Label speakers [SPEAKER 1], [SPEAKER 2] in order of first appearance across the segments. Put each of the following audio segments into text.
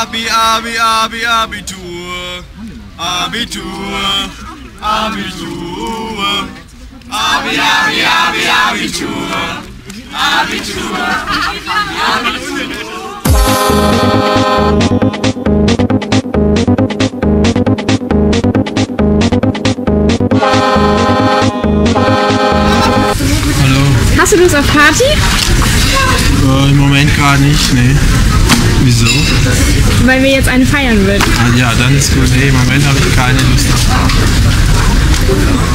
[SPEAKER 1] Abi, Abi, Abi, Abitur. Abitur. Abitur. Abi, Abi, Abi, Abitur. Abitur. Hallo.
[SPEAKER 2] Hast du Lust auf Party?
[SPEAKER 1] Äh, Im Moment gerade nicht, nee. Wieso?
[SPEAKER 2] Weil wir jetzt eine feiern würden.
[SPEAKER 1] Ah, ja, dann ist gut. Nee, im Moment habe ich keine Lust auf.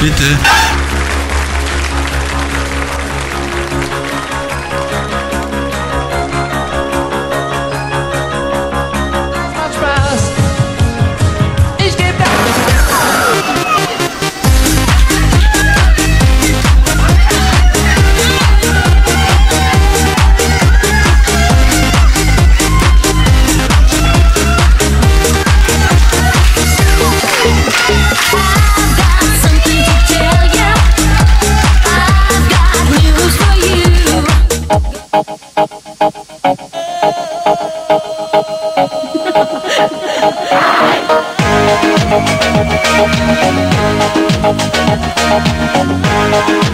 [SPEAKER 1] Bitte.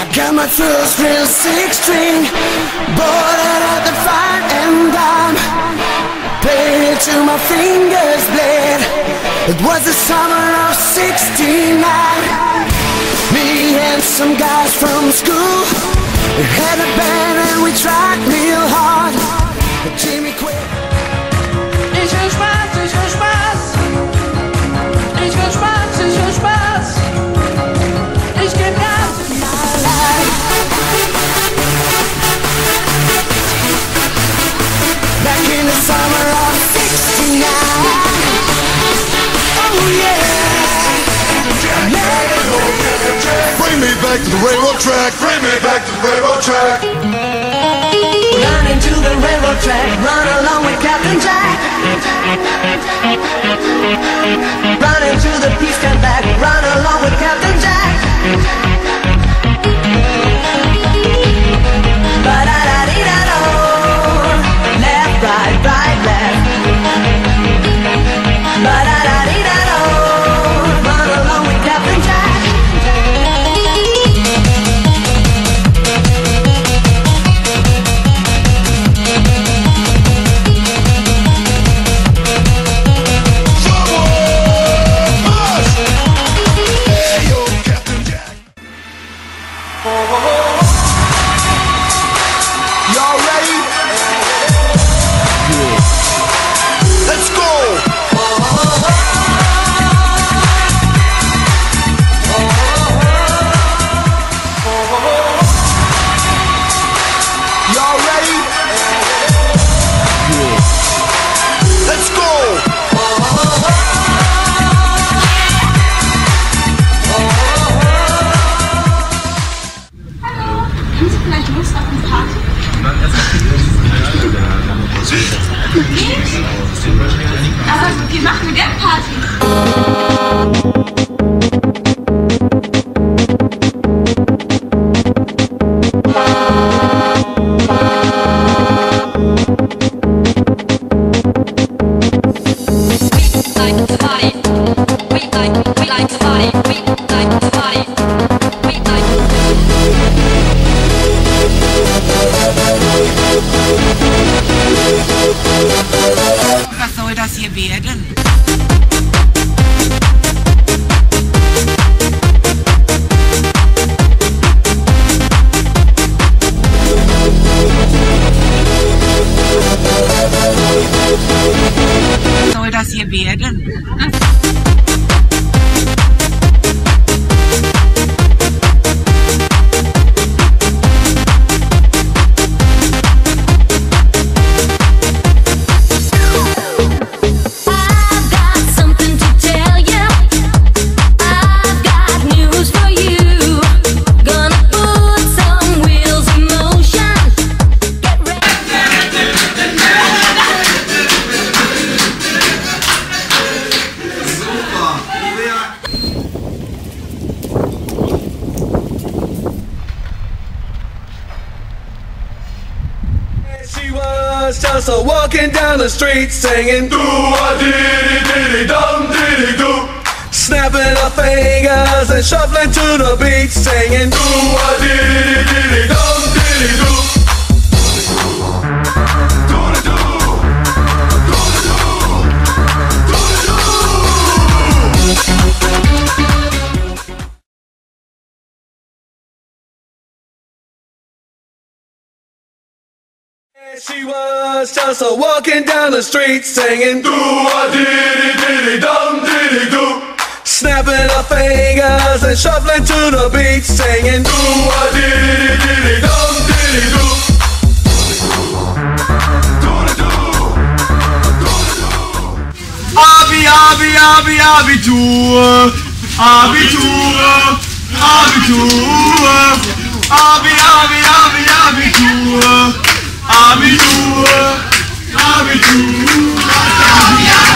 [SPEAKER 3] I got my first real six string, it at the fire and. Played it till my fingers bled. It was the summer of '69. Me and some guys from school we had a band and we tried real hard. But Jimmy quit.
[SPEAKER 4] Ich will Spaß, ich will Spaß.
[SPEAKER 3] Back
[SPEAKER 5] to the railroad track. Bring me back to the railroad track.
[SPEAKER 3] Run into the railroad track, run along with Captain Jack. Run into the peace walking down the street singing
[SPEAKER 5] Do a diddy diddy dum diddy do.
[SPEAKER 3] Snapping our fingers and shuffling to the beat singing
[SPEAKER 5] Do a diddy diddy dum
[SPEAKER 3] She was just a walking down the street singing
[SPEAKER 5] Do a diddy diddy dum diddy do.
[SPEAKER 3] Snapping our fingers and shuffling to the beat singing
[SPEAKER 5] Do a diddy diddy dum diddy do. Do the do. Do the do.
[SPEAKER 1] Abi, Abi, Abi, Abitur. Abitur. Abitur àmì jù àmì jù àmì jù.